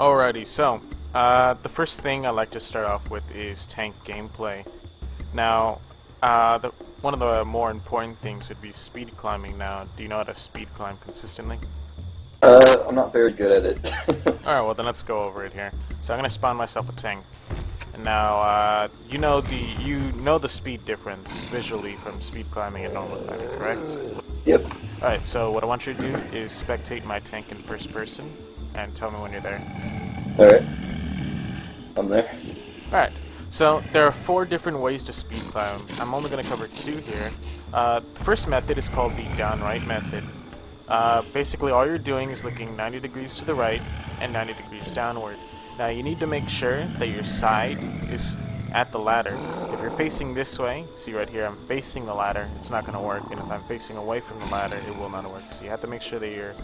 Alrighty, so uh, the first thing I like to start off with is tank gameplay. Now, uh, the, one of the more important things would be speed climbing. Now, do you know how to speed climb consistently? Uh, I'm not very good at it. Alright, well then let's go over it here. So I'm gonna spawn myself a tank. And now, uh, you know the you know the speed difference visually from speed climbing and normal climbing, correct? yep. Alright, so what I want you to do is spectate my tank in first person and tell me when you're there. Alright. I'm there. Alright, so there are four different ways to speed climb. I'm only going to cover two here. Uh, the first method is called the downright method. Uh, basically, all you're doing is looking 90 degrees to the right and 90 degrees downward. Now, you need to make sure that your side is at the ladder. If you're facing this way, see right here, I'm facing the ladder, it's not going to work. And if I'm facing away from the ladder, it will not work. So you have to make sure that you're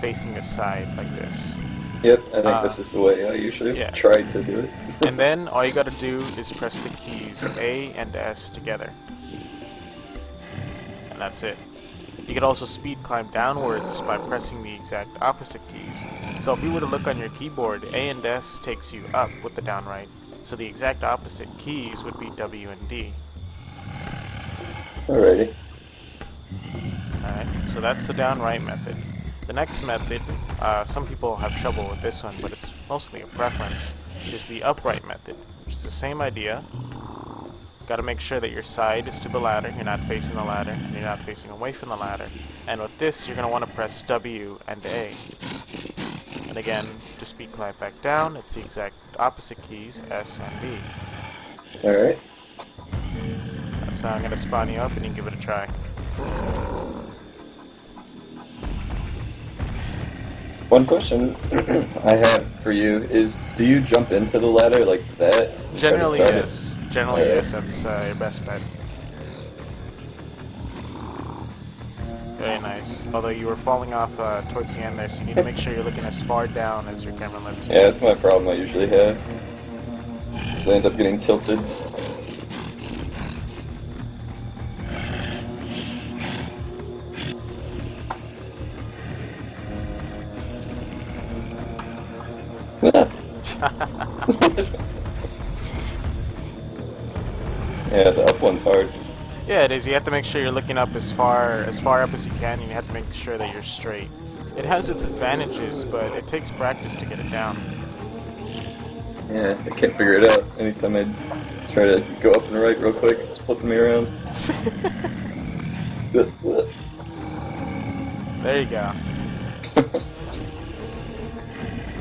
facing the side like this. Yep, I think Uh, this is the way I usually yeah. try to do it. And then all you gotta do is press the keys A and S together. And that's it. You could also speed climb downwards by pressing the exact opposite keys. So if you were to look on your keyboard, A and S takes you up with the downright. So the exact opposite keys would be W and D. Alrighty. Alright, so that's the downright method. The next method, uh, some people have trouble with this one, but it's mostly a preference, is the upright method, which is the same idea. Got to make sure that your side is to the ladder, you're not facing the ladder, and you're not facing away from the ladder. And with this, you're going to want to press W and A. And again, to speed climb back down, it's the exact opposite keys, S and B. Alright. That's how I'm going to spawn you up, and you can give it a try. One question I have for you is do you jump into the ladder like that? Generally, yes. Generally, yes. That's uh, your best bet. Very nice. Although you were falling off uh, towards the end there, so you need to make sure you're looking as far down as your camera lets you. Yeah, that's my problem I usually have. I end up getting tilted. Is. You have to make sure you're looking up as far as far up as you can, and you have to make sure that you're straight. It has its advantages, but it takes practice to get it down. Yeah, I can't figure it out. Anytime I try to go up and right real quick, it's flipping me around. There you go.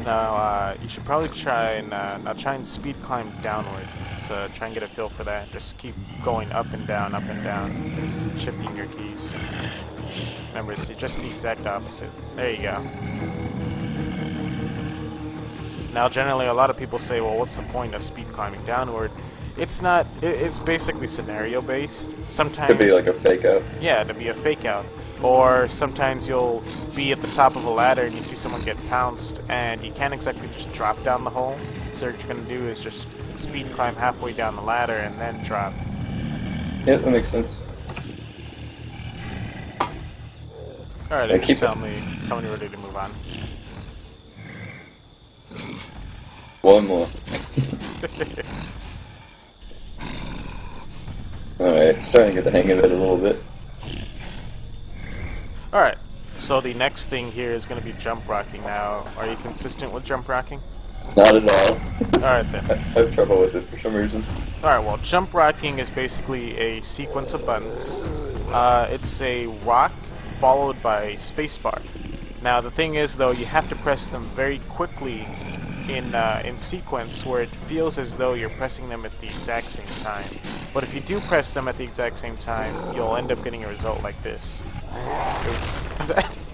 Now, uh, you should probably try and uh, now try and speed climb downward. So uh, try and get a feel for that. Just keep going up and down, up and down, shifting your keys. Remember, it's just the exact opposite. There you go. Now, generally, a lot of people say, "Well, what's the point of speed climbing downward?" It's not. It, it's basically scenario based. Sometimes it Could be like a fake out. yeah, to be a fake out. Or sometimes you'll be at the top of a ladder and you see someone get pounced and you can't exactly just drop down the hole. So what you're gonna do is just speed climb halfway down the ladder and then drop. Yeah, that makes sense. Alright, Yeah, keep tell it- me tell me ready to move on. One more. Alright, starting to get the hang of it a little bit. Alright. So the next thing here is gonna be jump rocking now. Are you consistent with jump rocking? Not at all. Alright then. I have trouble with it for some reason. Alright, well, jump rocking is basically a sequence of buttons. Uh, it's a rock followed by spacebar. Now, the thing is, though, you have to press them very quickly in uh, in sequence, where it feels as though you're pressing them at the exact same time. But if you do press them at the exact same time, you'll end up getting a result like this. Oops.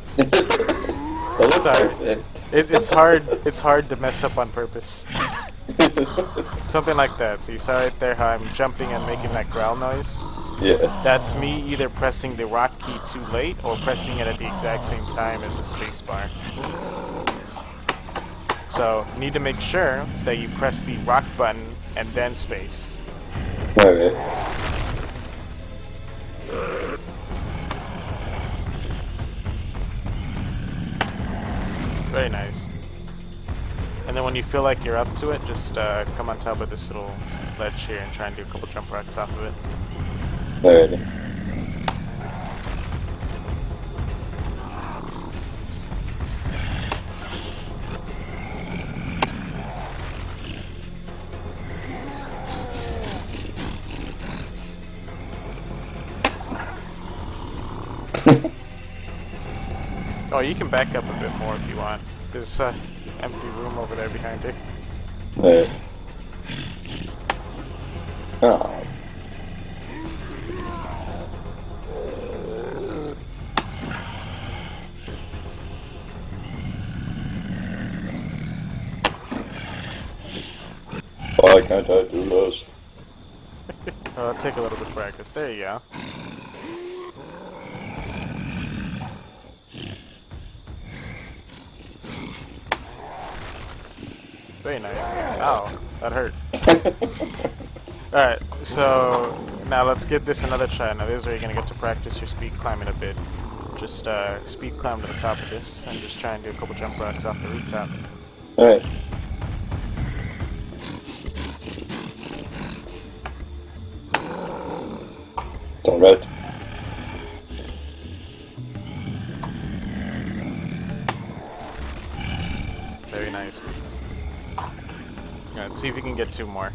Sorry. perfect. it, it's hard. It's hard to mess up on purpose. Something like that. So you saw right there how I'm jumping and making that growl noise. yeah. That's me either pressing the rock key too late or pressing it at the exact same time as the spacebar. So, you need to make sure that you press the rock button and then space. Alright. Very nice. And then when you feel like you're up to it, just uh, come on top of this little ledge here and try and do a couple jump rocks off of it. Alrighty. Oh, you can back up a bit more if you want. There's uh, empty room over there behind you. Alright. Oh. Why can't I do this? Uh, take a little bit of practice. There you go. Very nice. Ow, that hurt. Alright, so now let's give this another try. Now this is where you're gonna get to practice your speed climbing a bit. Just uh, speed climb to the top of this and just try and do a couple jump rocks off the rooftop. Alright. Two more.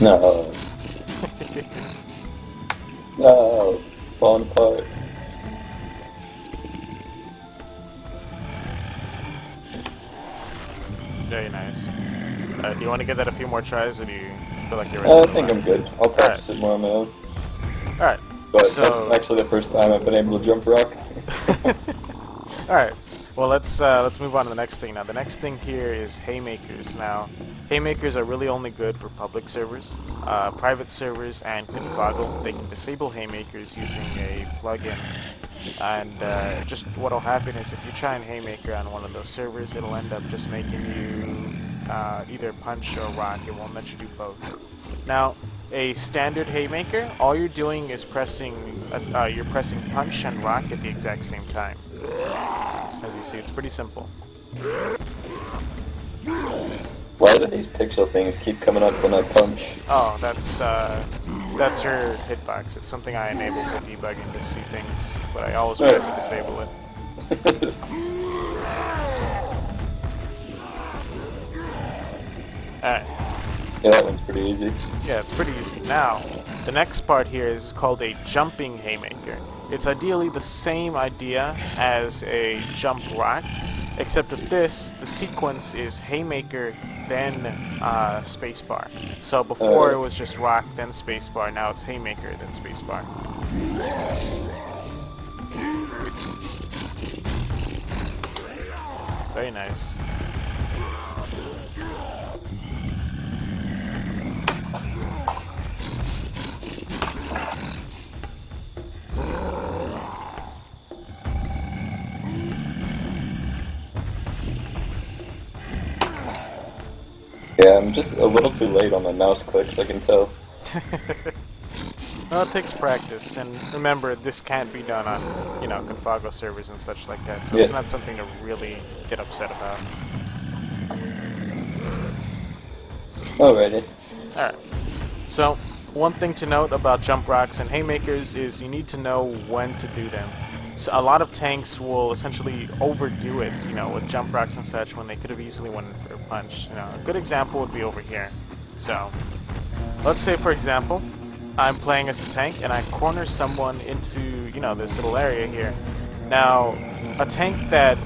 No. no. Falling apart. Very nice. Uh, do you want to give that a few more tries, or do you like? Uh, I think I'm good. I'll practice it more on my own. Alright. But So- that's actually the first time I've been able to jump rock. Alright. Well, let's uh, let's move on to the next thing now. The next thing here is haymakers. Now, haymakers are really only good for public servers, uh, private servers, and Confogl. They can disable haymakers using a plugin. And uh, just what'll happen is if you try and haymaker on one of those servers, it'll end up just making you uh, either punch or rock. It won't let you do both. Now, a standard haymaker, all you're doing is pressing, uh, uh, you're pressing punch and rock at the exact same time. As you see, it's pretty simple. Why do these pixel things keep coming up when I punch? Oh, that's uh, that's her hitbox. It's something I enable for debugging to see things, but I always forget to disable it. Alright. Yeah, that one's pretty easy. Yeah, it's pretty easy. Now, the next part here is called a jumping haymaker. It's ideally the same idea as a jump rock, except that this, the sequence is haymaker, then uh, spacebar. So before Uh. it was just rock, then spacebar. Now it's haymaker, then spacebar. Very nice. Yeah, I'm just a little too late on my mouse clicks, I can tell. Well, it takes practice, and remember, this can't be done on, you know, Confogl servers and such like that, so it's not something to really get upset about. Alrighty. Alright. So, one thing to note about jump rocks and haymakers is you need to know when to do them. So a lot of tanks will essentially overdo it, you know, with jump rocks and such when they could have easily won for a punch. You know, a good example would be over here. So, let's say for example, I'm playing as the tank and I corner someone into, you know, this little area here. Now, a tank that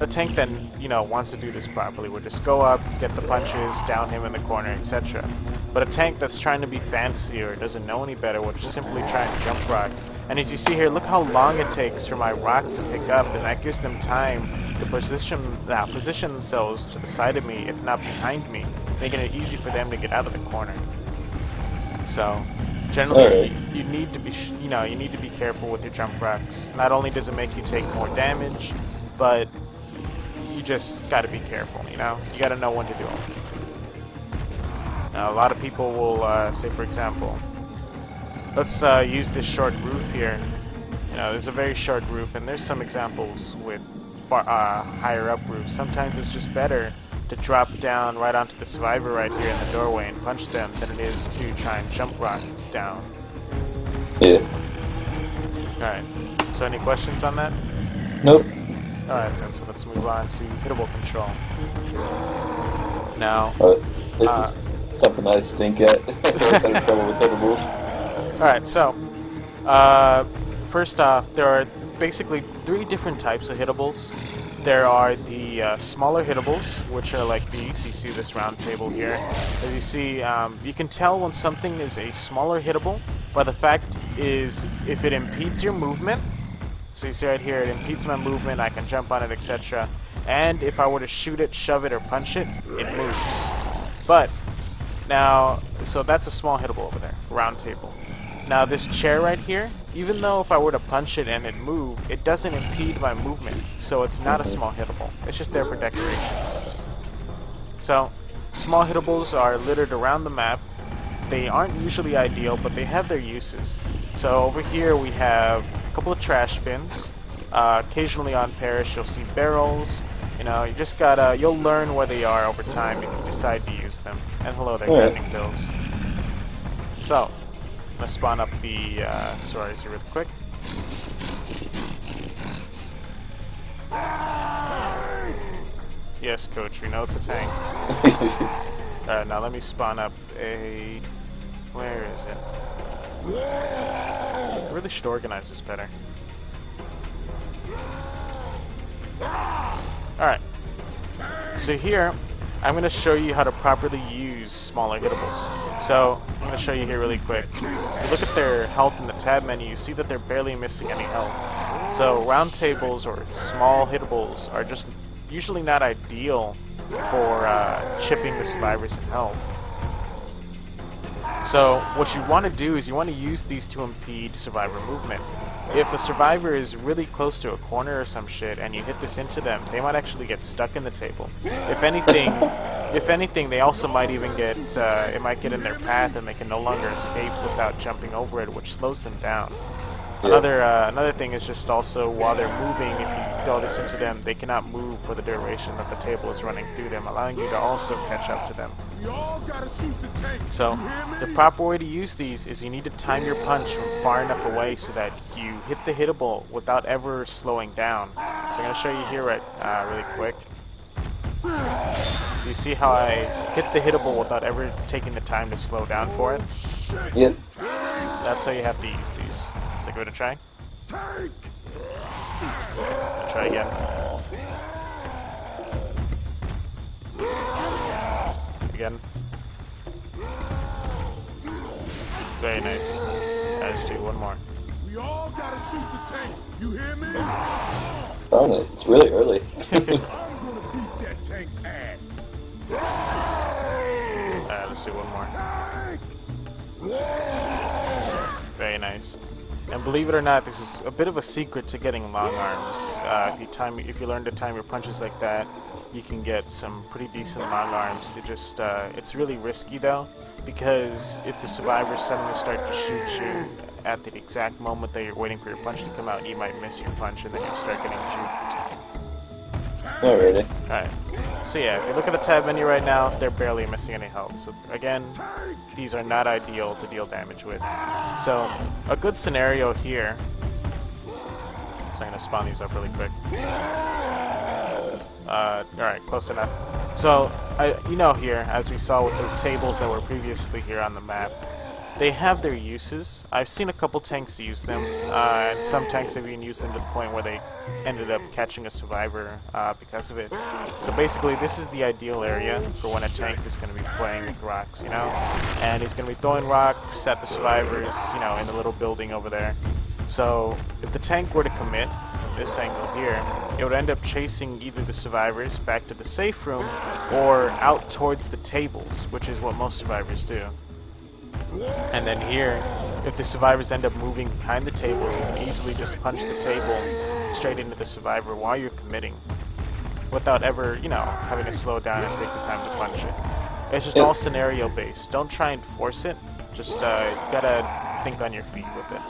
a tank that you know wants to do this properly would just go up, get the punches, down him in the corner, etc. But a tank that's trying to be fancier doesn't know any better will just simply try and jump rock. And as you see here, look how long it takes for my rock to pick up, and that gives them time to position uh, position themselves to the side of me, if not behind me, making it easy for them to get out of the corner. So, generally, Alright. you, you need to be, sh- you know, you need to be careful with your jump rocks. Not only does it make you take more damage, but you just got to be careful. You know, you got to know when to do them. Now, a lot of people will uh, say, for example, let's uh, use this short roof here. You know, there's a very short roof, and there's some examples with far uh, higher up roofs. Sometimes it's just better to drop down right onto the survivor right here in the doorway and punch them than it is to try and jump rock down. Yeah. Alright, so any questions on that? Nope. Alright then, so let's move on to hittable control. Now, Uh, this Uh, is something I stink at. Alright, so, uh, first off, there are basically three different types of hittables. There are the uh, smaller hittables, which are like these. You see this round table here. As you see, um, you can tell when something is a smaller hittable by the fact is if it impedes your movement. So you see right here, it impedes my movement, I can jump on it, etc. And if I were to shoot it, shove it, or punch it, it moves. But now, so that's a small hittable over there, round table. Now this chair right here, even though if I were to punch it and it move, it doesn't impede my movement, so it's not a small hittable. It's just there for decorations. So, small hittables are littered around the map. They aren't usually ideal, but they have their uses. So over here we have a couple of trash bins. Uh, occasionally on Parish you'll see barrels. You know, you just gotta, you'll learn where they are over time if you decide to use them. And hello there, Alright. grinding pills. So, I'm gonna spawn up the uh, Soares here real quick. Yes, coach, we know it's a tank. Alright, now let me spawn up a... Where is it? I really should organize this better. Alright. So here, I'm going to show you how to properly use smaller hittables. So, I'm going to show you here really quick. If you look at their health in the tab menu, you see that they're barely missing any health. So, round tables or small hittables are just usually not ideal for uh, chipping the survivors in health. So what you want to do is you want to use these to impede survivor movement. If a survivor is really close to a corner or some shit and you hit this into them, they might actually get stuck in the table. If anything, if anything, they also might even get uh, it might get in their path and they can no longer escape without jumping over it, which slows them down. Another uh, another thing is just also while they're moving, if you throw this into them, they cannot move for the duration that the table is running through them, allowing you to also catch up to them. We all gotta shoot the tank. So, You hear me? the proper way to use these is you need to time your punch from far enough away so that you hit the hittable without ever slowing down. So I'm going to show you here right, uh, really quick. You see how I hit the hittable without ever taking the time to slow down for it? Yep. That's how you have to use these. So give it a try. Tank! Try again. Again. Very nice. Let's do one more. We all gotta shoot the tank. You hear me? Darn it. It's really early. I'm gonna beat that tank's ass. Uh, let's do one more. Very nice. And believe it or not, this is a bit of a secret to getting long arms. Uh, if you time, if you learn to time your punches like that, you can get some pretty decent long arms. It just, uh, it's really risky though, because if the survivors suddenly start to shoot you at the exact moment that you're waiting for your punch to come out, you might miss your punch and then you start getting juked. Alrighty. Alright. So yeah, if you look at the tab menu right now, they're barely missing any health. So again, these are not ideal to deal damage with. So, a good scenario here. So I'm gonna spawn these up really quick. Uh, alright, close enough. So, I, you know here, as we saw with the tables that were previously here on the map, they have their uses. I've seen a couple tanks use them, uh, and some tanks have even used them to the point where they ended up catching a survivor uh, because of it. So basically, this is the ideal area for when a tank is going to be playing with rocks, you know? And he's going to be throwing rocks at the survivors, you know, in the little building over there. So if the tank were to commit this angle here, it would end up chasing either the survivors back to the safe room or out towards the tables, which is what most survivors do. And then here, if the survivors end up moving behind the tables, you can easily just punch the table straight into the survivor while you're committing, without ever, you know, having to slow down and take the time to punch it. It's just all scenario based. Don't try and force it. Just uh, gotta think on your feet with it.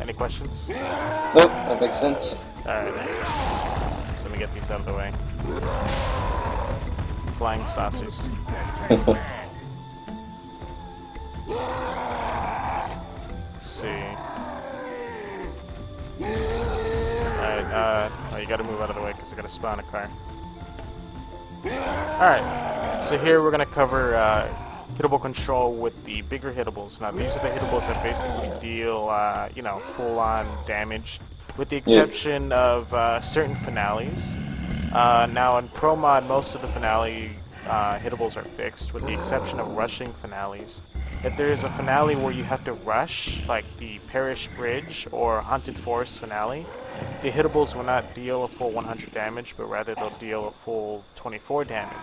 Any questions? Nope, that makes sense. Alright. So let me get these out of the way. Flying saucers. you gotta move out of the way because I gotta spawn a car. Alright, so here we're gonna cover uh, hittable control with the bigger hittables. Now, these are the hittables that basically deal, uh, you know, full on damage, with the exception of uh, certain finales. Uh, now, in Pro Mod, most of the finale uh, hittables are fixed, with the exception of rushing finales. If there is a finale where you have to rush, like the Parish Bridge or Haunted Forest finale, the hittables will not deal a full 100 damage, but rather they'll deal a full 24 damage.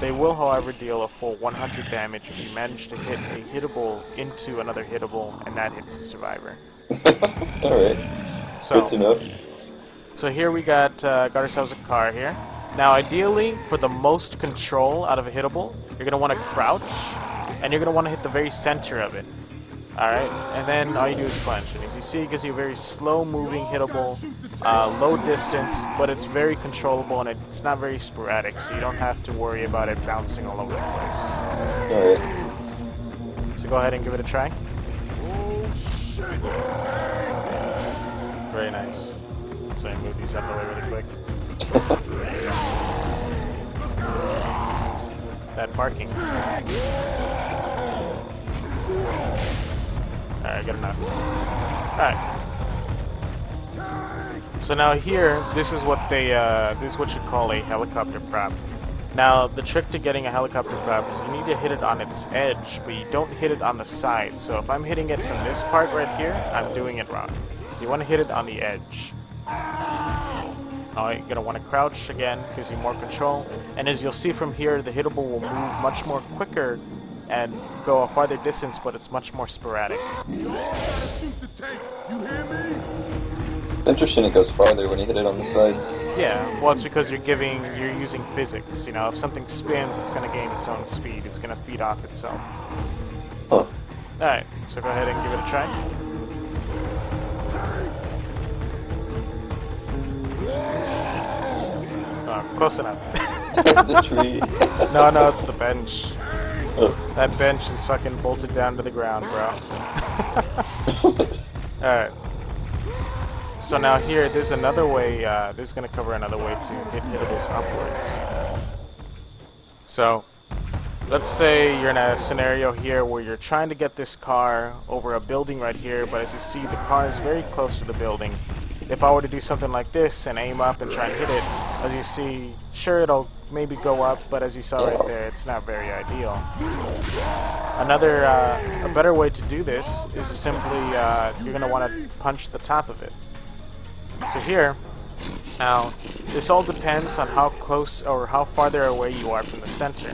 They will, however, deal a full 100 damage if you manage to hit a hittable into another hittable, and that hits the survivor. Alright, So, good to know. so here we got uh, got ourselves a car here. Now, ideally, for the most control out of a hittable, you're gonna want to crouch, and you're gonna want to hit the very center of it. All right, and then all you do is punch. And as you see, it gives you a very slow-moving hittable, uh, low distance, but it's very controllable and it's not very sporadic, so you don't have to worry about it bouncing all over the place. Alright. So go ahead and give it a try. Very nice. So I move these out of the way really quick. That barking. Alright, good enough. Alright. So now here, this is what they, uh, this is what you call a helicopter prop. Now, the trick to getting a helicopter prop is you need to hit it on its edge, but you don't hit it on the side. So if I'm hitting it from this part right here, I'm doing it wrong. So you want to hit it on the edge. Now you're gonna want to crouch again, gives you more control. And as you'll see from here, the hittable will move much more quicker and go a farther distance, but it's much more sporadic. Y'all gotta shoot the tank. You hear me? Interesting it goes farther when you hit it on the side. Yeah, well, it's because you're giving, you're using physics. You know, if something spins, it's gonna gain its own speed. It's gonna feed off itself. Huh. All right, so go ahead and give it a try. Oh, close enough. the tree. no, no, it's the bench. That bench is fucking bolted down to the ground, bro. Alright. So now here, there's another way, uh, this is going to cover another way to hit hittables upwards. So, let's say you're in a scenario here where you're trying to get this car over a building right here, but as you see, the car is very close to the building. If I were to do something like this and aim up and try and hit it, as you see, sure, it'll maybe go up, but as you saw right there, it's not very ideal. Another, uh, a better way to do this is to simply, uh, you're going to want to punch the top of it. So here, now, this all depends on how close or how farther away you are from the center.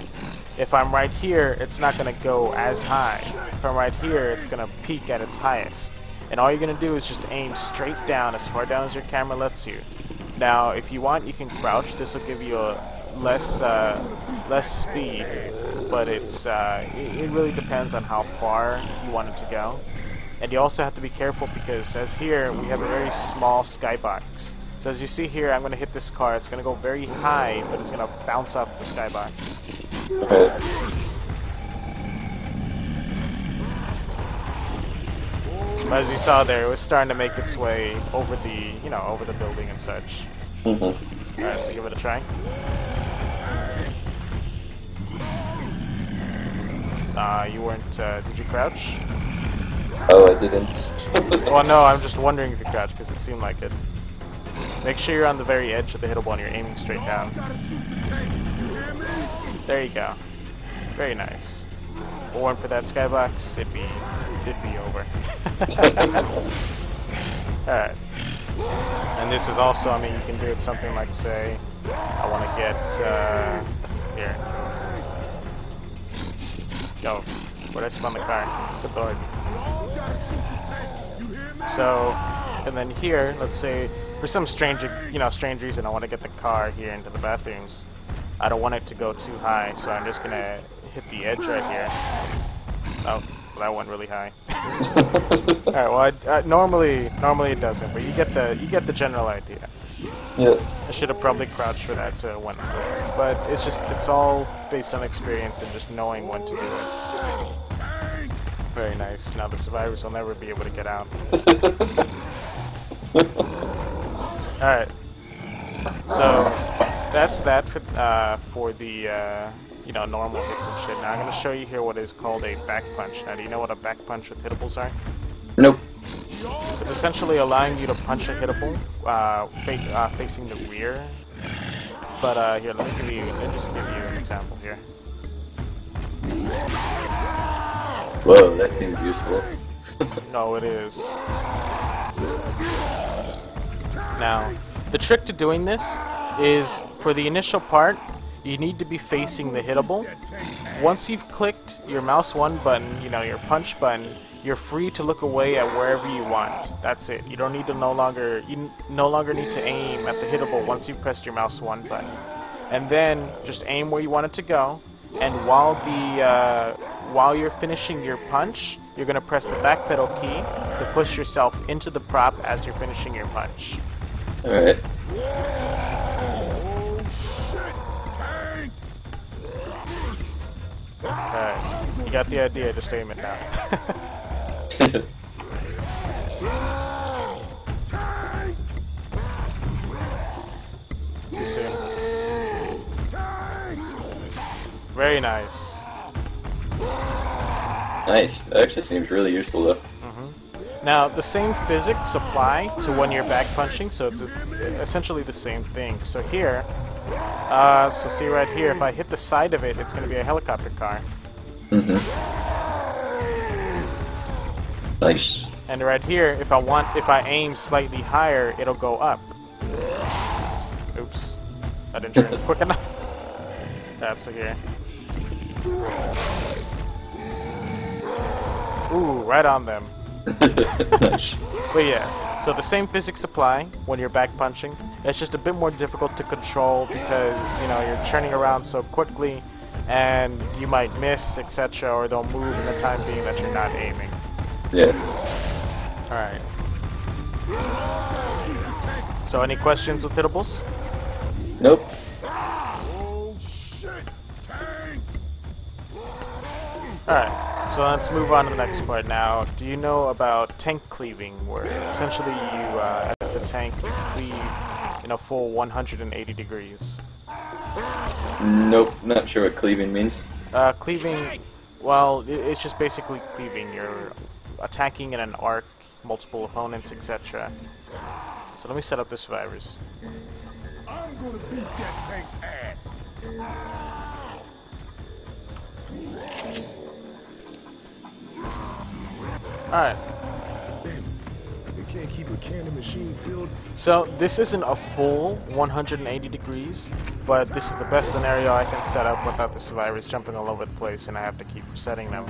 If I'm right here, it's not going to go as high. If I'm right here, it's going to peak at its highest. And all you're going to do is just aim straight down, as far down as your camera lets you. Now, if you want, you can crouch. This will give you a less uh, less speed, but it's uh, it, it really depends on how far you want it to go. And you also have to be careful because, as here, we have a very small skybox. So as you see here, I'm going to hit this car. It's going to go very high, but it's going to bounce off the skybox. Alright. As you saw there, it was starting to make its way over the, you know, over the building and such. Mm-hmm. Alright, so give it a try. Uh, you weren't, uh, did you crouch? Oh, I didn't. Well, no, I'm just wondering if you crouched because it seemed like it. Make sure you're on the very edge of the hittable and you're aiming straight down. Gotta shoot the tank. You hear me? There you go. Very nice. If for that skybox, it'd be, it'd be over. Alright. And this is also, I mean, you can do it something like, say, I want to get, uh, here. Yo, where'd I spawn the car? Good lord. Y'all gotta shoot the tank. You hear me? So, and then here, let's say, for some strange, you know, strange reason, I want to get the car here into the bathrooms. I don't want it to go too high, so I'm just gonna hit the edge right here. Oh, that went really high. All right. Well, I, uh, normally normally it doesn't, but you get the you get the general idea. Yeah. I should have probably crouched for that, so it went. But it's just it's all based on experience and just knowing when to do it. Very nice. Now the survivors will never be able to get out. all right. So that's that for uh, for the uh, you know normal hits and shit. Now I'm gonna show you here what is called a back punch. Now do you know what a back punch with hittables are? Nope. Essentially allowing you to punch a hittable uh, fa- uh, facing the rear. But uh, here, let me give you. Let me just give you an example here. Whoa, that seems useful. No, it is. Now, the trick to doing this is for the initial part, you need to be facing the hittable. Once you've clicked your mouse one button, you know, your punch button, you're free to look away at wherever you want. That's it. You don't need to no longer you no longer need to aim at the hittable once you've pressed your mouse one button. And then just aim where you want it to go. And while the uh, while you're finishing your punch, you're gonna press the back pedal key to push yourself into the prop as you're finishing your punch. Alright. Oh Okay, you got the idea. Just aim it now. Too soon. Very nice. nice. That actually seems really useful though. Mm-hmm. Now, the same physics apply to when you're back punching, so it's essentially the same thing. So here, uh, so see right here, if I hit the side of it, it's going to be a helicopter car. Mm-hmm. Nice. And right here, if I want, if I aim slightly higher, it'll go up. Oops, I didn't turn it quick enough. That's here. Ooh, right on them. Nice. But yeah, so the same physics apply when you're back punching. It's just a bit more difficult to control because you know you're turning around so quickly, and you might miss, etc., or they'll move in the time being that you're not aiming. Yeah. All right. So any questions with hittables? Nope. Oh shit! Tank! All right. So let's move on to the next part now. Do you know about tank cleaving, where essentially you, uh, as the tank, you cleave in a full 180 degrees? Nope. Not sure what cleaving means. Uh, cleaving, well, it's just basically cleaving. You're attacking in an arc, multiple opponents, etc. So let me set up the survivors. I'm gonna beat that tank's ass! Alright, They can't keep a cannon machine filled. so this isn't a full 180 degrees, but this is the best scenario I can set up without the survivors jumping all over the place and I have to keep resetting them.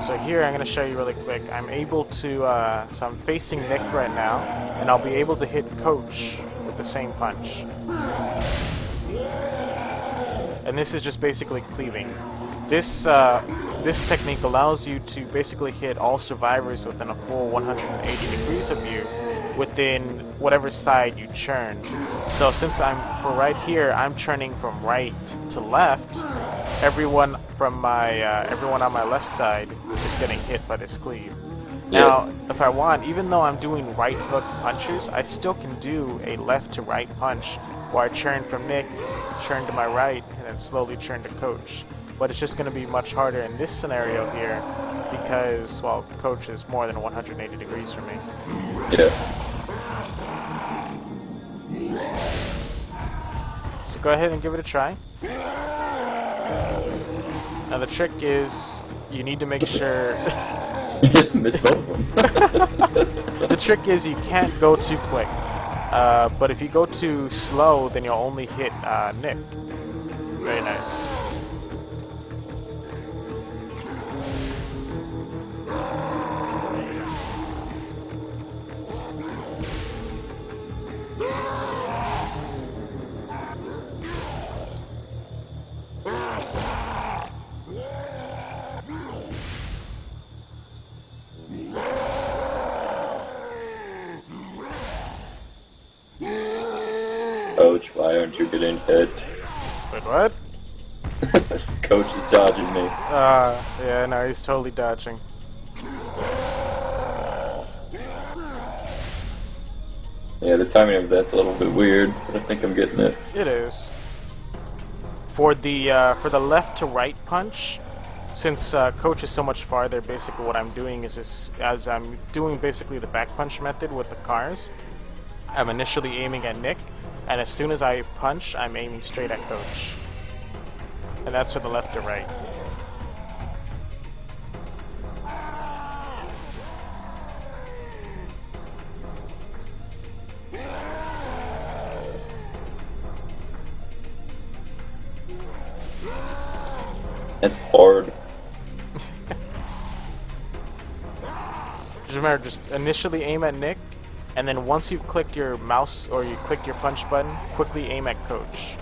So here I'm going to show you really quick. I'm able to, uh, so I'm facing Nick right now, and I'll be able to hit Coach with the same punch. and this is just basically cleaving. This uh, this technique allows you to basically hit all survivors within a full 180 degrees of you, within whatever side you churn. So since I'm for right here, I'm churning from right to left. Everyone from my uh, everyone on my left side is getting hit by this cleave. Now, if I want, even though I'm doing right hook punches, I still can do a left to right punch where I churn from Nick, churn to my right, and then slowly churn to Coach. But it's just going to be much harder in this scenario here because, well, Coach is more than 180 degrees from me. Yeah. So go ahead and give it a try. Now the trick is you need to make sure You just missed both of them. the trick is you can't go too quick. Uh, but if you go too slow, then you'll only hit uh, Nick. Very nice. Me. Uh, yeah, no, he's totally dodging. Yeah, the timing of that's a little bit weird, but I think I'm getting it. It is. For the uh, for the left to right punch, since uh, coach is so much farther, basically what I'm doing is, is as I'm doing basically the back punch method with the cars, I'm initially aiming at Nick, and as soon as I punch, I'm aiming straight at coach. And that's for the left to right. It's hard. Just remember, just initially aim at Nick, and then once you've clicked your mouse or you clicked your punch button, quickly aim at Coach.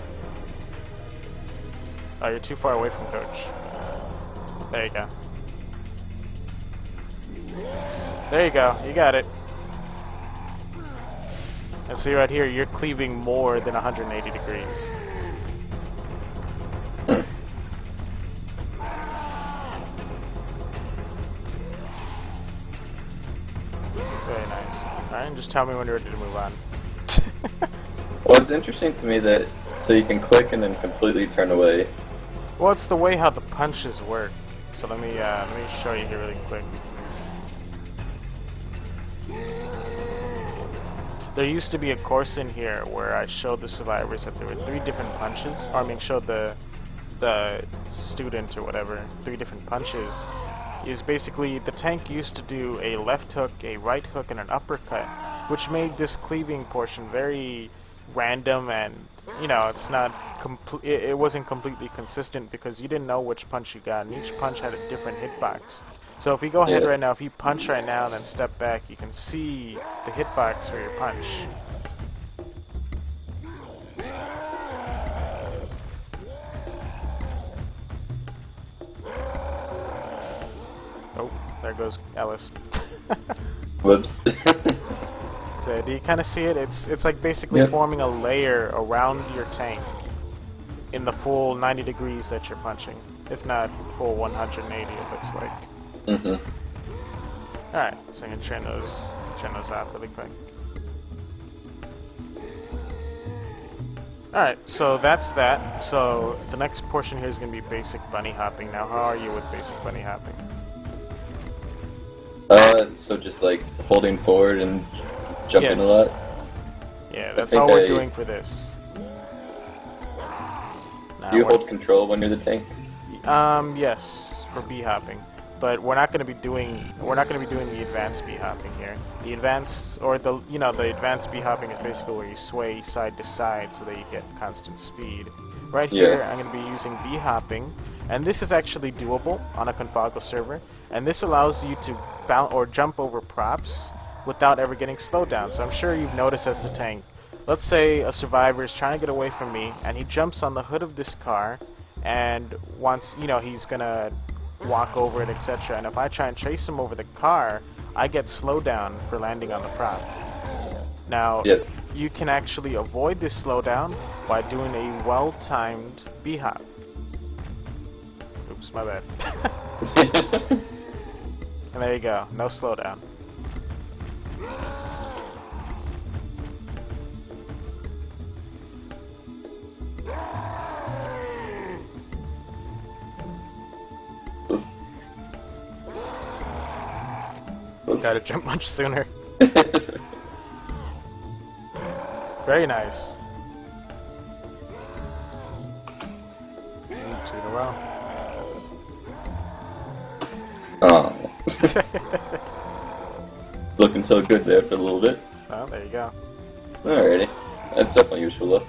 Oh, you're too far away from Coach. There you go. There you go. You got it. And see right here, you're cleaving more than 180 degrees. Just tell me when you're ready to move on. Well, it's interesting to me that so you can click and then completely turn away. Well, it's the way how the punches work. So let me uh, let me show you here really quick. There used to be a course in here where I showed the survivors that there were three different punches. Or I mean, showed the the student or whatever three different punches. Is basically the tank used to do a left hook, a right hook, and an uppercut, which made this cleaving portion very random and you know it's not complete. It, it wasn't completely consistent because you didn't know which punch you got, and each punch had a different hitbox. So if we go ahead Yeah. right now, if you punch right now and then step back, you can see the hitbox for your punch. Oh, there goes Ellis. Whoops. So do you kind of see it? It's it's like basically Yep. forming a layer around your tank in the full 90 degrees that you're punching, if not full 180. It looks like. hmm All right, so I'm gonna turn those turn those off really quick. All right, so that's that. So the next portion here is gonna be basic bunny hopping. Now, how are you with basic bunny hopping? Uh, so just like holding forward and j- jumping Yes. a lot. Yeah, that's all we're I- doing for this. Now Do you hold control when you're the tank? Um, yes, for bee hopping. But we're not going to be doing we're not going to be doing the advanced bee hopping here. The advanced or the you know the advanced bee hopping is basically where you sway side to side so that you get constant speed. Right here, Yeah. I'm going to be using bee hopping, and this is actually doable on a Confogl server. And this allows you to bounce or jump over props without ever getting slowed down. So I'm sure you've noticed as a tank. Let's say a survivor is trying to get away from me, and he jumps on the hood of this car, and once you know he's gonna walk over it, etc. And if I try and chase him over the car, I get slowed down for landing on the prop. Now, Yep. you can actually avoid this slowdown by doing a well-timed b-hop. Oops, my bad. and there you go, no slowdown. Gotta jump much sooner. Very nice. Two in a row. oh. Looking so good there for a little bit. Well, there you go. Alrighty. That's definitely useful though.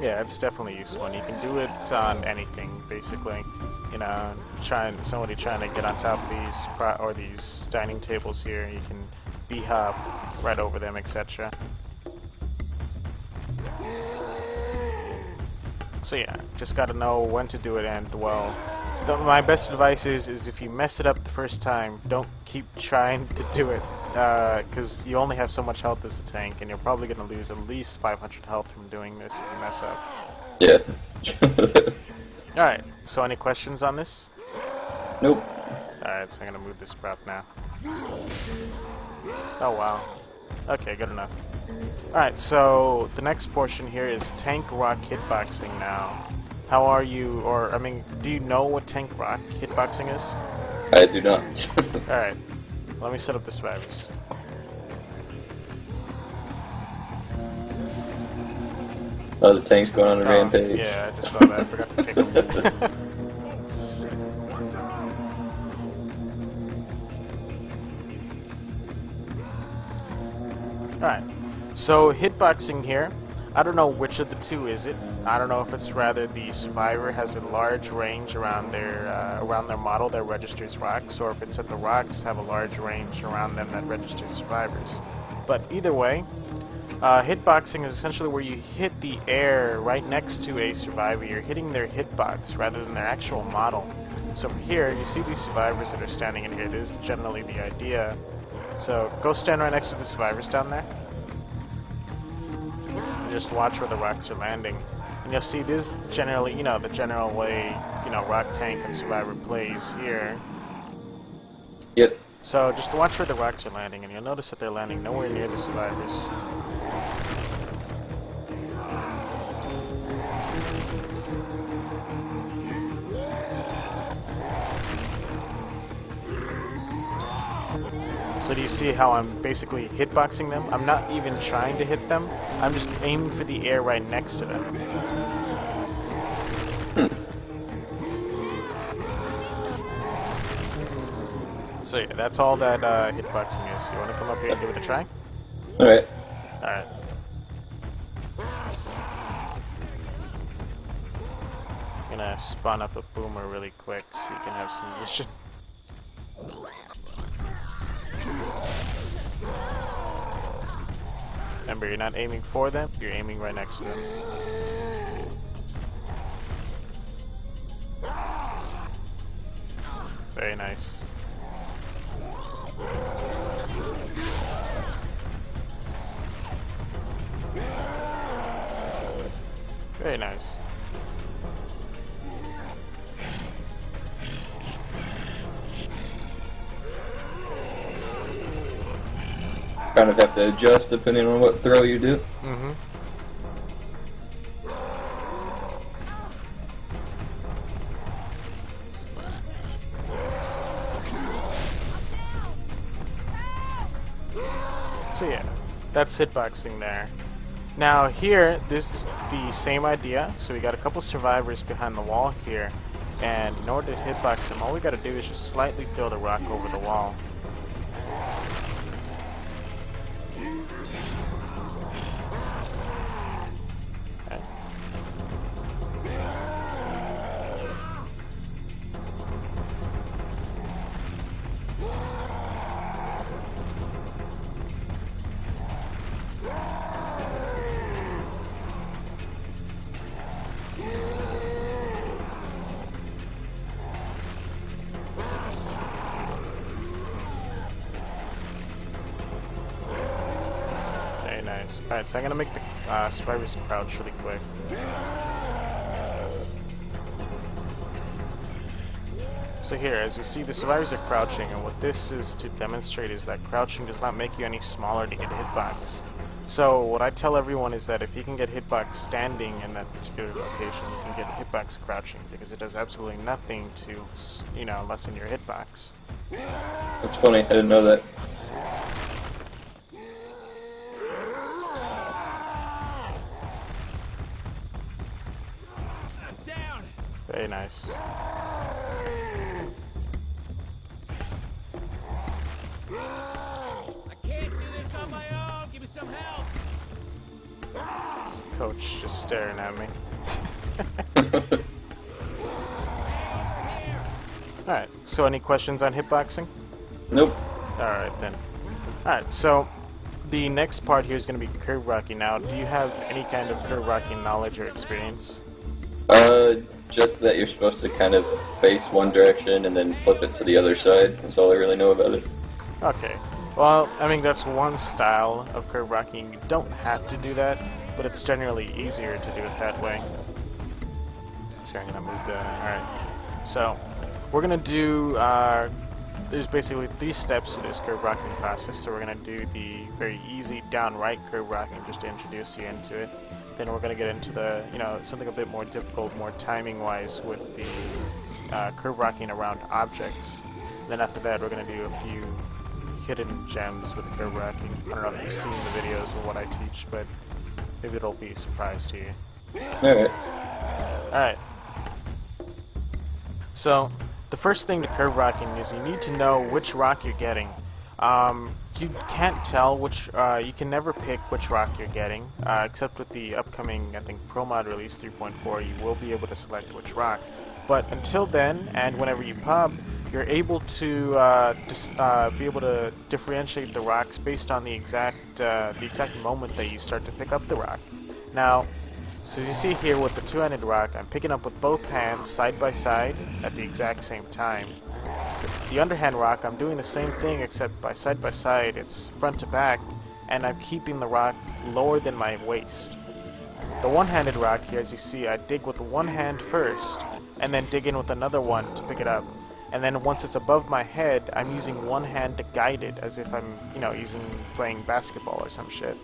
Yeah, it's definitely useful, and you can do it on anything, basically. You know, trying somebody trying to get on top of these pro- or these dining tables here, you can b hop right over them, etc. So yeah, just got to know when to do it, and well, the, my best advice is is if you mess it up the first time, don't keep trying to do it uh, because you only have so much health as a tank, and you're probably going to lose at least 500 health from doing this if you mess up. Yeah. Alright, so any questions on this? nope. Alright, so I'm going to move this prop now. Oh, wow. Okay, good enough. Alright, so the next portion here is Tank Rock Hitboxing now. How are you, or, I mean, do you know what Tank Rock Hitboxing is? I do not. Alright, let me set up the survivors. oh, the tank's going on a Oh, rampage. Yeah, I just saw that. I forgot to pick them. Alright, so hitboxing here. I don't know which of the two is it. I don't know if it's rather the survivor has a large range around their uh, around their model that registers rocks, or if it's that the rocks have a large range around them that registers survivors. But either way, uh, hitboxing is essentially where you hit the air right next to a survivor. You're hitting their hitbox rather than their actual model. So for here, you see these survivors that are standing in here. This is generally the idea. So go stand right next to the survivors down there. Just watch where the rocks are landing. And you'll see this generally, you know, the general way, you know, rock tank and survivor plays here. Yep. So just watch where the rocks are landing, and you'll notice that they're landing nowhere near the survivors. So do you see how I'm basically hitboxing them? I'm not even trying to hit them. I'm just aiming for the air right next to them. So yeah, that's all that uh, hitboxing is. You want to come up here and give it a try? Alright. Alright. Gonna spawn up a boomer really quick so you can have some vision. Remember, you're not aiming for them, you're aiming right next to them. Very nice. Very nice. Kind of have to adjust depending on what throw you do. Mm-hmm. So yeah, that's hitboxing there. Now here, this is the same idea. So we got a couple survivors behind the wall here, and in order to hitbox them, all we got to do is just slightly throw the rock over the wall. Nice. Alright, so I'm gonna make the uh, survivors crouch really quick. So here, as you see, the survivors are crouching, and what this is to demonstrate is that crouching does not make you any smaller to get hitbox. So what I tell everyone is that if you can get hitbox standing in that particular location, you can get hitbox crouching, because it does absolutely nothing to, you know, lessen your hitbox. That's funny. I didn't know that. Help. Coach just staring at me. Alright, so any questions on hitboxing? Nope. Alright then. Alright, so the next part here is going to be curve rocking. Now, do you have any kind of curve rocking knowledge or experience? Uh, just that you're supposed to kind of face one direction and then flip it to the other side. That's all I really know about it. Okay. Well, I mean, that's one style of curve rocking. You don't have to do that, but it's generally easier to do it that way. So I'm going to move the... Alright. So, we're going to do... Uh, there's basically three steps to this curve rocking process. So we're going to do the very easy down right curve rocking just to introduce you into it. Then we're going to get into the, you know, something a bit more difficult, more timing-wise with the uh, curve rocking around objects. Then after that, we're going to do a few hidden gems with the curve rocking. I don't know if you've seen the videos of what I teach, but maybe it'll be a surprise to you. Alright. Alright. So, the first thing to curve rocking is you need to know which rock you're getting. Um, you can't tell which, uh, you can never pick which rock you're getting, uh, except with the upcoming, I think, Pro Mod release 3.4, you will be able to select which rock. But until then, and whenever you pub, you're able to uh, uh, be able to differentiate the rocks based on the exact uh, the exact moment that you start to pick up the rock. Now, so as you see here with the two-handed rock, I'm picking up with both hands side by side at the exact same time. The underhand rock, I'm doing the same thing except by side by side, it's front to back, and I'm keeping the rock lower than my waist. The one-handed rock here, as you see, I dig with one hand first, and then dig in with another one to pick it up. And then once it's above my head, I'm using one hand to guide it, as if I'm, you know, using playing basketball or some shit.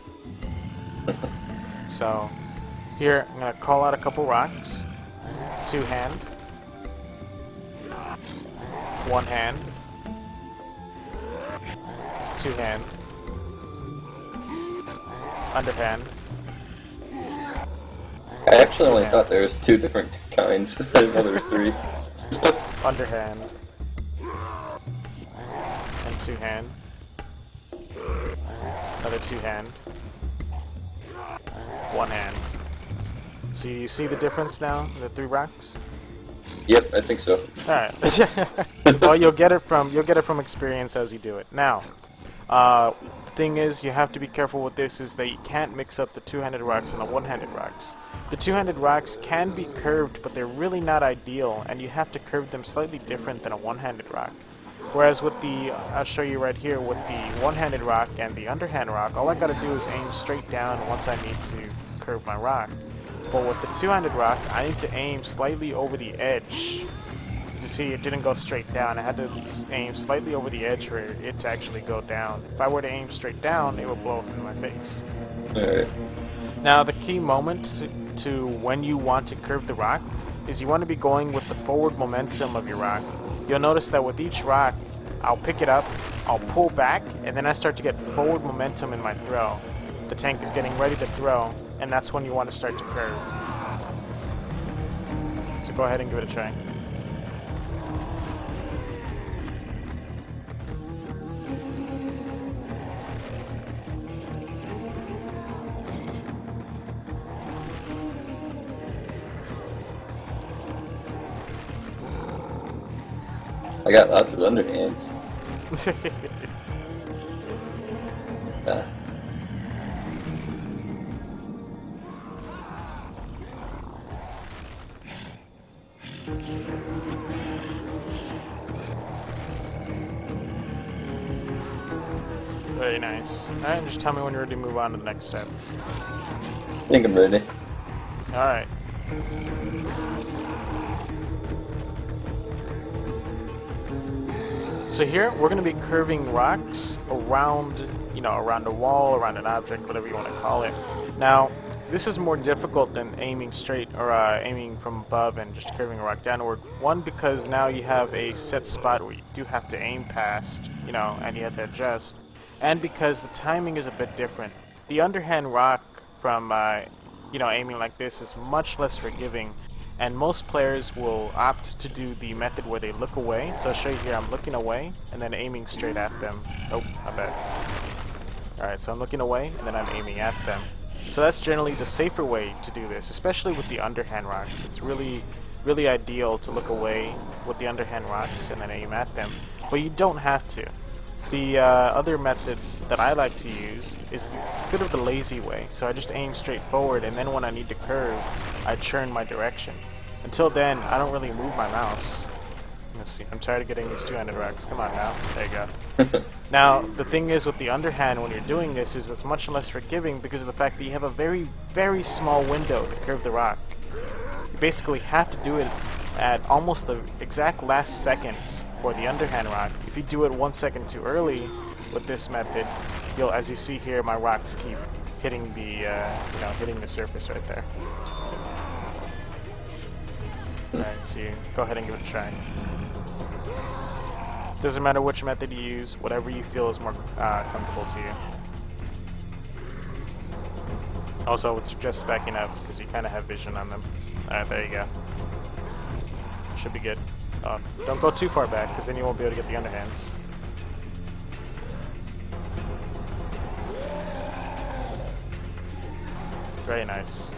so, here, I'm to call out a couple rocks. Two hand. One hand. Two hand. Underhand. I actually only thought there was two different kinds. I didn't know there was three. Underhand. And two hand. Another two hand. One hand. So you see the difference now, the three rocks? Yep, I think so. Alright. well you'll get it from you'll get it from experience as you do it. Now, uh, thing is you have to be careful with this is that you can't mix up the two-handed rocks and the one-handed rocks. The two-handed rocks can be curved, but they're really not ideal, and you have to curve them slightly different than a one-handed rock. Whereas with the, I'll show you right here, with the one-handed rock and the underhand rock, all I gotta do is aim straight down once I need to curve my rock. But with the two-handed rock, I need to aim slightly over the edge. As you see, it didn't go straight down. I had to aim slightly over the edge for it to actually go down. If I were to aim straight down, it would blow up in my face. Alright. Now, the key moment to when you want to curve the rock is you want to be going with the forward momentum of your rock. You'll notice that with each rock, I'll pick it up, I'll pull back, and then I start to get forward momentum in my throw. The tank is getting ready to throw, and that's when you want to start to curve. So go ahead and give it a try. I got lots of underhands. Alright, just tell me when you're ready to move on to the next step. I think I'm ready. Alright. So here, we're going to be curving rocks around, you know, around a wall, around an object, whatever you want to call it. Now, this is more difficult than aiming straight or uh, aiming from above and just curving a rock downward. One, because now you have a set spot where you do have to aim past, you know, and you have to adjust. And because the timing is a bit different. The underhand rock from, uh, you know, aiming like this is much less forgiving and most players will opt to do the method where they look away. So I'll show you here, I'm looking away, and then aiming straight at them. Oh, I bet. Alright, so I'm looking away, and then I'm aiming at them. So that's generally the safer way to do this, especially with the underhand rocks. It's really, really ideal to look away with the underhand rocks and then aim at them. But you don't have to. The uh, other method that I like to use is the bit of the lazy way. So I just aim straight forward, and then when I need to curve, I churn my direction. Until then, I don't really move my mouse. Let's see. I'm tired of getting these two-handed rocks. Come on now. There you go. now, the thing is with the underhand when you're doing this is it's much less forgiving because of the fact that you have a very, very small window to curve the rock. You basically have to do it at almost the exact last second for the underhand rock. If you do it one second too early with this method, you'll, as you see here, my rocks keep hitting the, uh, you know, hitting the surface right there. Alright, so you go ahead and give it a try. Doesn't matter which method you use, whatever you feel is more uh, comfortable to you. Also, I would suggest backing up because you kind of have vision on them. Alright, there you go. Should be good. Uh, don't go too far back because then you won't be able to get the underhands. Very nice.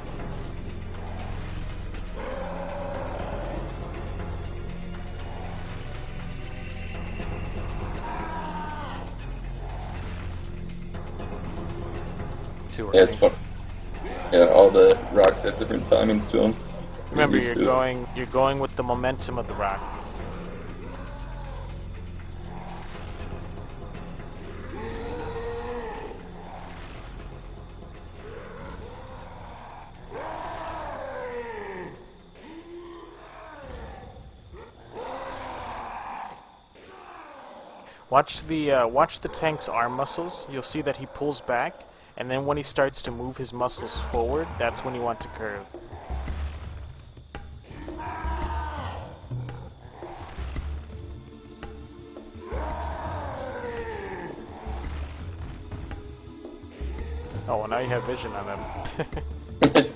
Too early. Yeah, it's fun. Yeah, all the rocks have different timings to them. Remember, you're going you're going with the momentum of the rock. Watch the uh, watch the tank's arm muscles. You'll see that he pulls back, and then when he starts to move his muscles forward, that's when you want to curve. Well now you have vision on them.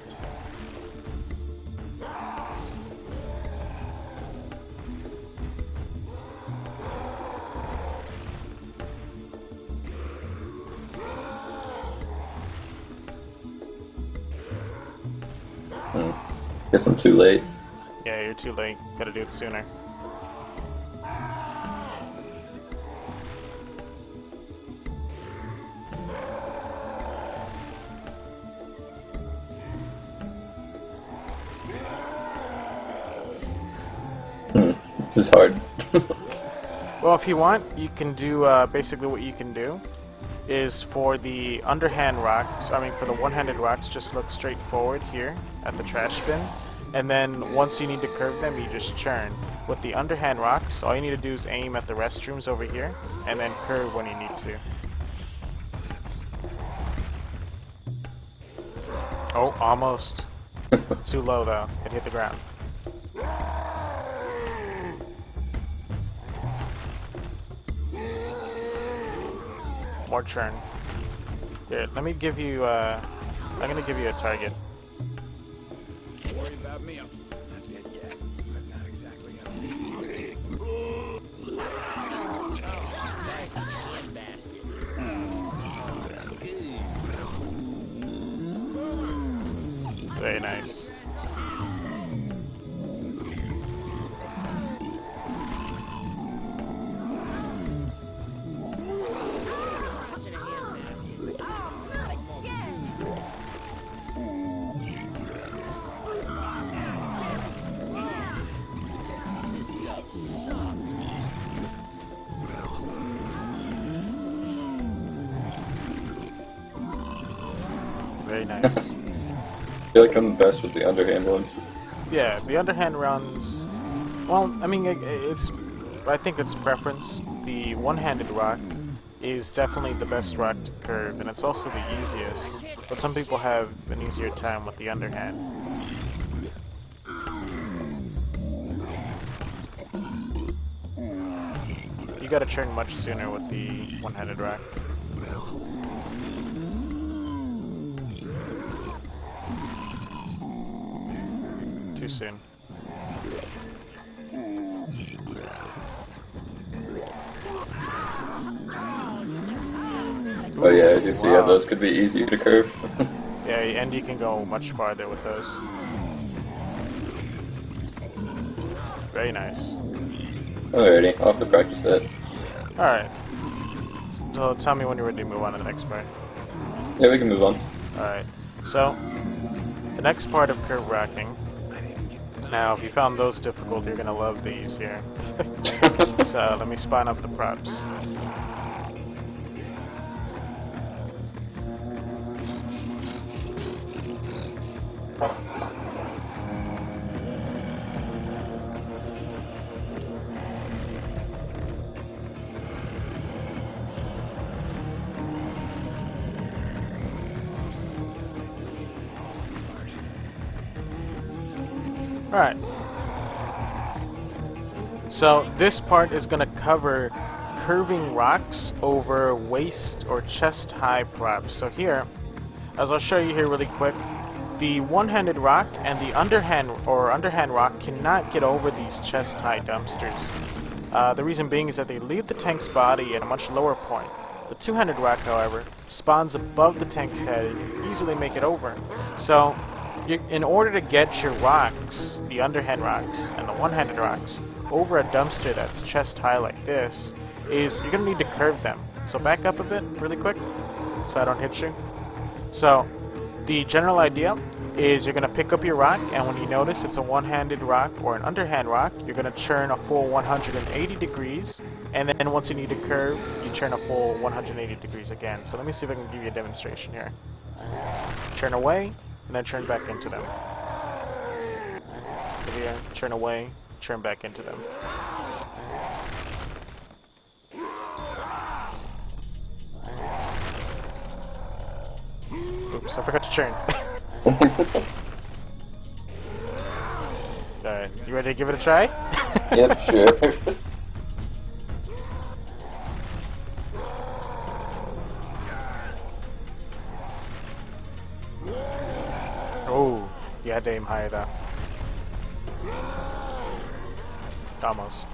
Guess I'm too late. yeah, you're too late. Gotta do it sooner. Is hard. Well, if you want, you can do uh, basically what you can do is for the underhand rocks, I mean for the one-handed rocks, just look straight forward here at the trash bin, and then once you need to curve them, you just churn. With the underhand rocks, all you need to do is aim at the restrooms over here, and then curve when you need to. Oh, almost. Too low though. It hit the ground. Churn. Let me give you, uh, I'm gonna give you a target. Worry about Very nice. I feel like I'm the best with the underhand ones. Yeah, the underhand runs. Well, I mean, it- it's. I think it's preference. The one-handed rock is definitely the best rock to curve, and it's also the easiest. But some people have an easier time with the underhand. You gotta turn much sooner with the one-handed rock. Soon. Oh yeah, I do see how those could be easier to curve. Yeah, and you can go much farther with those. Very nice. Alrighty, I'll have to practice that. Alright. So tell me when you're ready to move on to the next part. Yeah, we can move on. Alright. So, the next part of curve rocking Now, if you found those difficult, you're gonna love these here. so, let me spawn up the props. So this part is going to cover curving rocks over waist or chest high props. So here, as I'll show you here really quick, the one-handed rock and the underhand or underhand rock cannot get over these chest high dumpsters. Uh, the reason being is that they leave the tank's body at a much lower point. The two-handed rock, however, spawns above the tank's head and you can easily make it over. So in order to get your rocks, the underhand rocks and the one-handed rocks, over a dumpster that's chest high like this, is you're gonna need to curve them. So back up a bit, really quick, so I don't hit you. So the general idea is you're gonna pick up your rock, and when you notice it's a one-handed rock or an underhand rock, you're gonna churn a full 180 degrees, and then once you need to curve, you churn a full 180 degrees again. So let me see if I can give you a demonstration here. Churn away, and then churn back into them. Here, churn away, churn back into them. Oops, I forgot to churn. Alright, you ready to give it a try? yep, sure. oh, you had to aim higher though. Almost.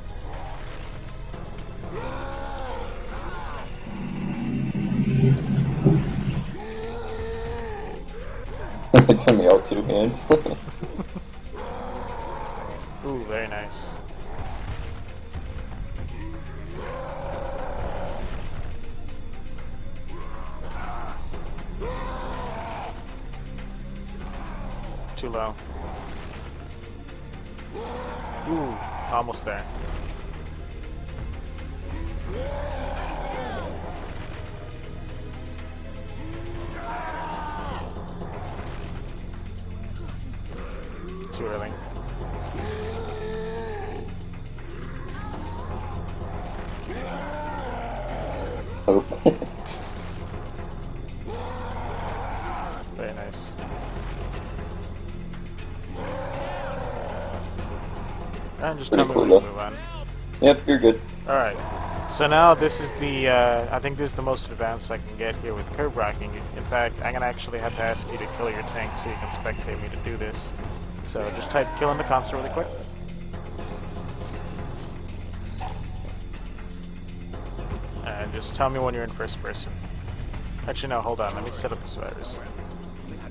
Me out two hands. Ooh, very nice. Almost there. Yep, you're good. Alright. So now this is the, uh, I think this is the most advanced I can get here with curve rocking. In fact, I'm gonna actually have to ask you to kill your tank so you can spectate me to do this. So just type kill in the console really quick. And just tell me when you're in first person. Actually, no, hold on. Let me set up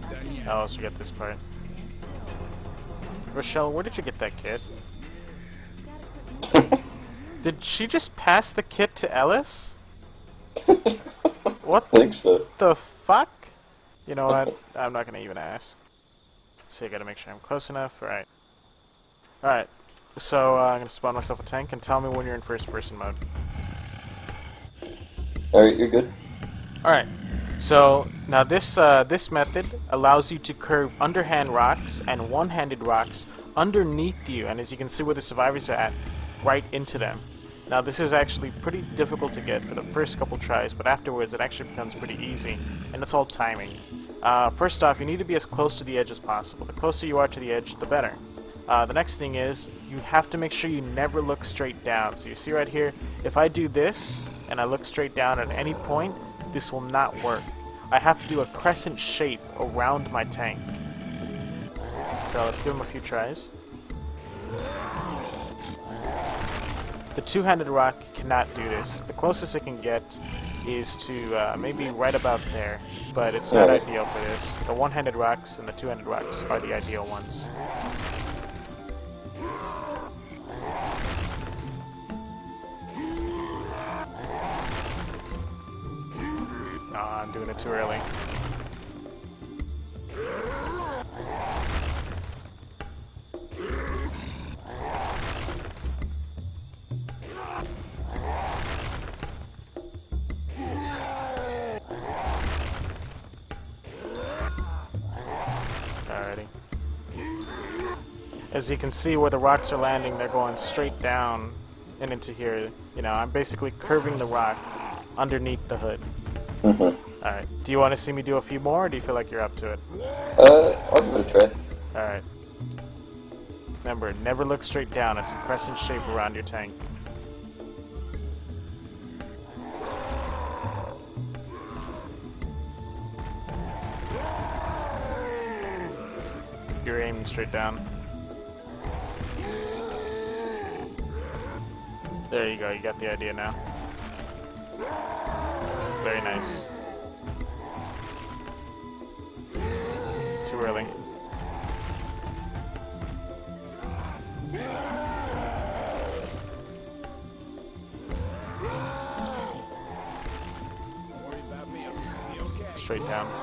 done yet. I'll also get this part. Rochelle, where did you get that kit? Did she just pass the kit to Ellis? What I think so. the fuck? You know what? I'm not gonna even ask. So you gotta make sure I'm close enough. Alright. Alright. So uh, I'm gonna spawn myself a tank and tell me when you're in first person mode. Alright, you're good. Alright. So now this uh, this method allows you to curve underhand rocks and one-handed rocks underneath you, and as you can see where the survivors are at, right into them. Now this is actually pretty difficult to get for the first couple tries, but afterwards it actually becomes pretty easy, and it's all timing. Uh, first off, you need to be as close to the edge as possible. The closer you are to the edge, the better. Uh, the next thing is, you have to make sure you never look straight down. So you see right here, if I do this, and I look straight down at any point, this will not work. I have to do a crescent shape around my tank. So let's give him a few tries. The two-handed rock cannot do this. The closest it can get is to uh, maybe right about there, but it's not Yeah. ideal for this. The one-handed rocks and the two-handed rocks are the ideal ones. Ah, I'm doing it too early. As you can see where the rocks are landing, they're going straight down and into here. You know, I'm basically curving the rock underneath the hood. Mm-hmm. Alright, do you want to see me do a few more, or do you feel like you're up to it? Uh, I'll give it a try. Alright. Remember, never look straight down. It's a crescent shape around your tank. You're aiming straight down. There you go, you got the idea now. Very nice. Too early. Straight down.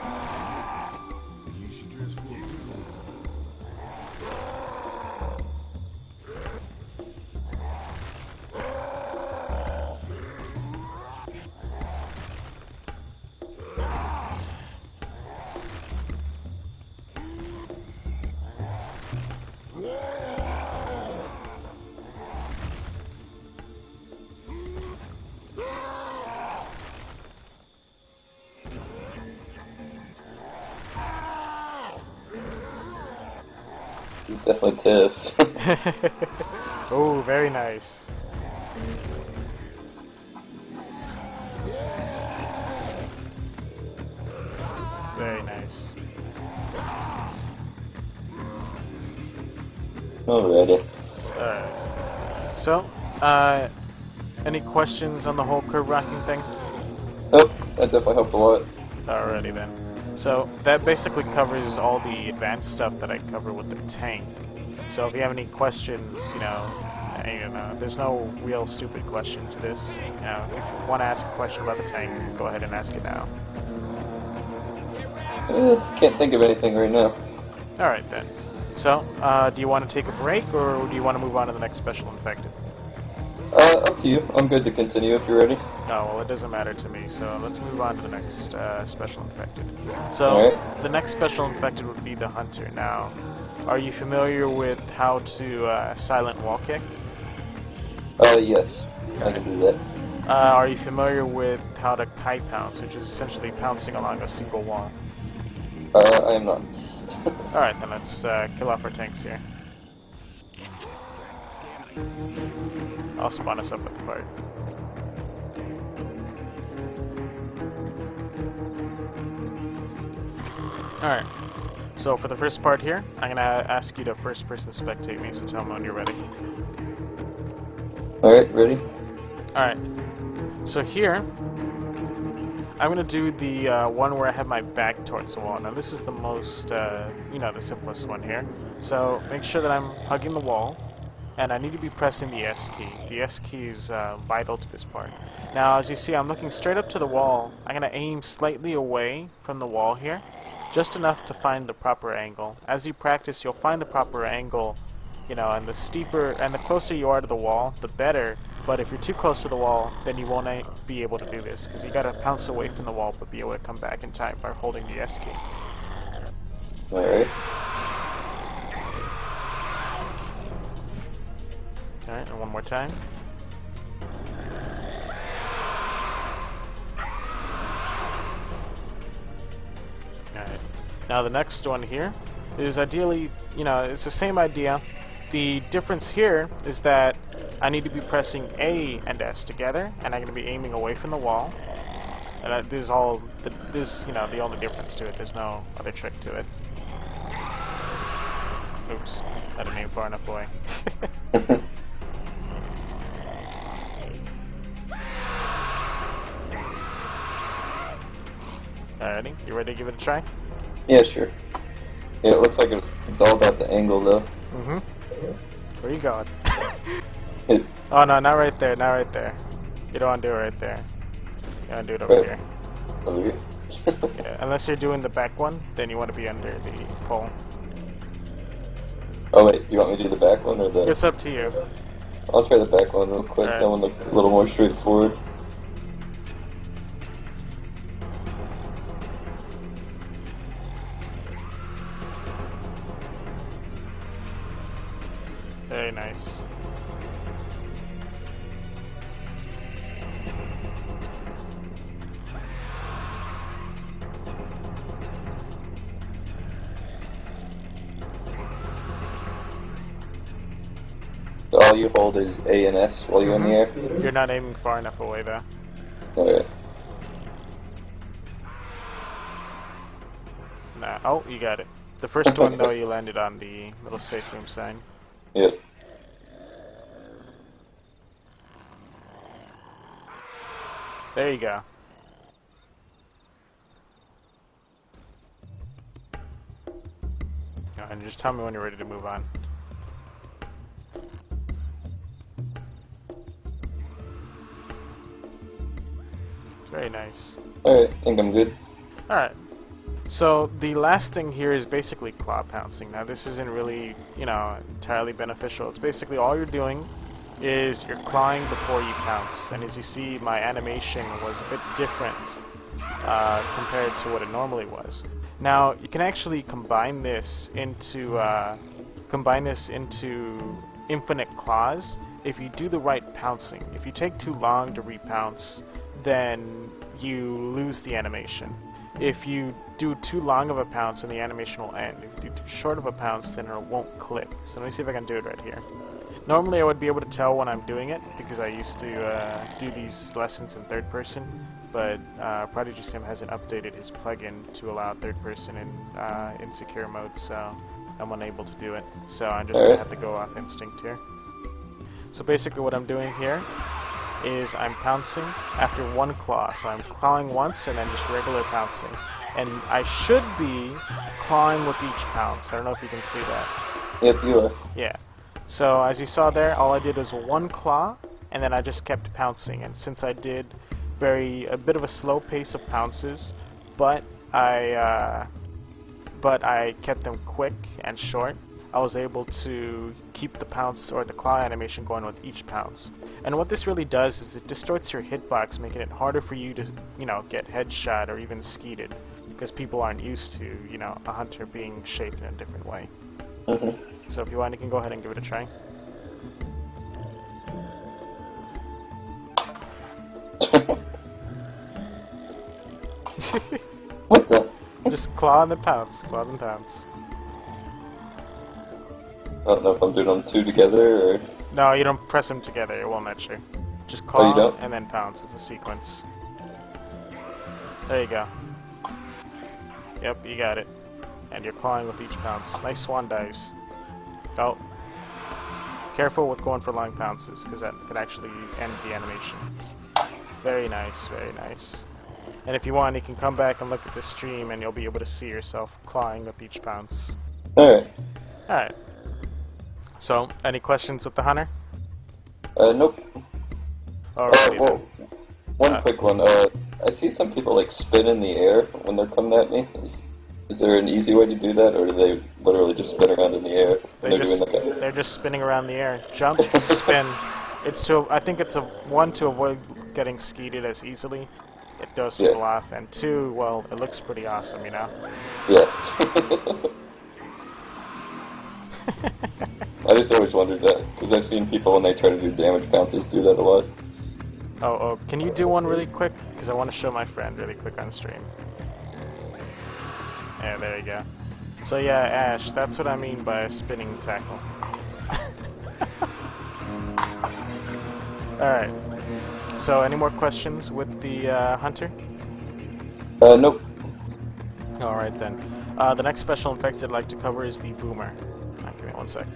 Definitely Tiff. oh, very nice. Very nice. Alrighty. Alright. So, uh, any questions on the whole curve rocking thing? Oh, that definitely helps a lot. Alrighty then. So that basically covers all the advanced stuff that I cover with the tank. So if you have any questions, you know, uh, you know, there's no real stupid question to this. You know, if you want to ask a question about the tank, go ahead and ask it now. Eh, can't think of anything right now. Alright then. So, uh, do you want to take a break, or do you want to move on to the next special infected? Uh, up to you. I'm good to continue if you're ready. No, well, it doesn't matter to me, so let's move on to the next uh, special infected. So, Alright. the next special infected would be the Hunter. Now, are you familiar with how to uh, silent wall kick? Uh, yes. I can do that. Uh, are you familiar with how to kite pounce, which is essentially pouncing along a single wall? Uh, I am not. Alright, then let's uh, kill off our tanks here. I'll spawn us up at the part. Alright. So for the first part here, I'm gonna ask you to first person spectate me, so tell me when you're ready. Alright, ready? Alright. So here, I'm gonna do the uh, one where I have my back towards the wall. Now this is the most, uh, you know, the simplest one here. So make sure that I'm hugging the wall, and I need to be pressing the S key. The S key is uh, vital to this part. Now as you see, I'm looking straight up to the wall. I'm gonna aim slightly away from the wall here, just enough to find the proper angle. As you practice, you'll find the proper angle you know, and the steeper and the closer you are to the wall, the better. But if you're too close to the wall, then you won't be able to do this because you gotta pounce away from the wall, but be able to come back in time by holding the S key. Alright. All right, and one more time. All right. Now the next one here is ideally, you know, it's the same idea. The difference here is that I need to be pressing A and S together, and I'm going to be aiming away from the wall. And that, this is all, the, this, you know, the only difference to it. There's no other trick to it. Oops, I didn't aim far enough away. Alrighty, you ready to give it a try? Yeah, sure. Yeah, it looks like it, it's all about the angle, though. Mm-hmm. Where you going? It, Oh no, not right there, not right there. You don't want to do it right there. You want to do it over Right. here. over here. Yeah, unless you're doing the back one, then you want to be under the pole. oh, wait, do you want me to do the back one or the... It's up to you. I'll try the back one real quick. Alright. That one looked a little more straightforward. Hold is A and S while you're in the mm-hmm. air? You're not aiming far enough away though. Oh, Alright. Nah. Oh, you got it. The first one though, you landed on the little safe room sign. Yep. There you go. Oh, And just tell me when you're ready to move on. Very nice. Alright, think I'm good. Alright. So the last thing here is basically claw pouncing. Now this isn't really, you know, entirely beneficial. It's basically all you're doing is you're clawing before you pounce. And as you see, my animation was a bit different uh, compared to what it normally was. Now you can actually combine this into uh, combine this into infinite claws if you do the right pouncing. If you take too long to repounce, then you lose the animation. If you do too long of a pounce, then the animation will end. If you do too short of a pounce, then it won't click. So let me see if I can do it right here. Normally I would be able to tell when I'm doing it, because I used to uh, do these lessons in third person, but uh, ProdigySim hasn't updated his plugin to allow third person in uh, insecure mode, so I'm unable to do it. So I'm just going to have to go off instinct here. So basically what I'm doing here is I'm pouncing after one claw. So I'm clawing once and then just regular pouncing. And I should be clawing with each pounce. I don't know if you can see that. Yep, you are. Yeah. So as you saw there, all I did was one claw, and then I just kept pouncing. And since I did very a bit of a slow pace of pounces, but I uh, but I kept them quick and short, I was able to keep the pounce or the claw animation going with each pounce. And what this really does is it distorts your hitbox, making it harder for you to, you know, get headshot or even skeeted, because people aren't used to, you know, a hunter being shaped in a different way. Mhm. So if you want, you can go ahead and give it a try. what the? Just claw and then pounce, claw and pounce. I don't know if I'm doing them two together or. No, you don't press them together, it won't let you. Just Oh, claw don't? and then pounce, it's a sequence. There you go. Yep, you got it. And you're clawing with each pounce. Nice swan dives. Oh. Careful with going for long pounces, because that could actually end the animation. Very nice, very nice. And if you want, you can come back and look at the stream, and you'll be able to see yourself clawing with each pounce. Alright. Alright. So, any questions with the hunter? Uh, nope. Uh, Alrighty whoa. then. One Uh, quick one. Uh, I see some people like spin in the air when they're coming at me. Is, is there an easy way to do that, or do they literally just spin around in the air They they're just, they're just spinning around the air. Jump, spin. It's to, I think it's a one to avoid getting skeeted as easily. It throws Yeah. people off, and two, well, it looks pretty awesome, you know. Yeah. I just always wondered that because I've seen people when they try to do damage pounces do that a lot. Oh, oh, can you do one really quick? Because I want to show my friend really quick on stream. Yeah, there you go. So yeah, Ash, that's what I mean by a spinning tackle. Alright. So, any more questions with the uh, hunter? Uh, nope. Alright then. Uh, the next special effect I'd like to cover is the boomer. One sec.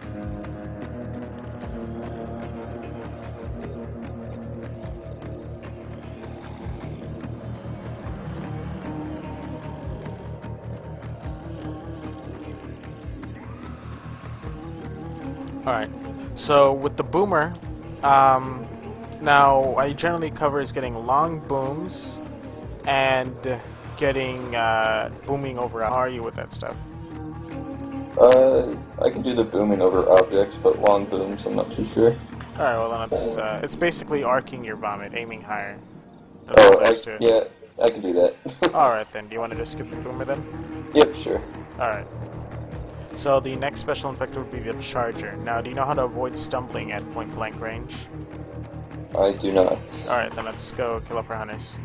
Alright. So with the boomer, um, now I generally cover is getting long booms and getting uh, booming over. How are you with that stuff? Uh, I can do the booming over objects, but long booms, I'm not too sure. All right, well then it's uh, it's basically arcing your vomit, aiming higher. That's Oh, I, is to it. yeah, I can do that. All right then. Do you want to just skip the boomer then? Yep, sure. All right. So the next special infector would be the charger. Now, do you know how to avoid stumbling at point blank range? I do not. All right, then let's go kill up our hunters.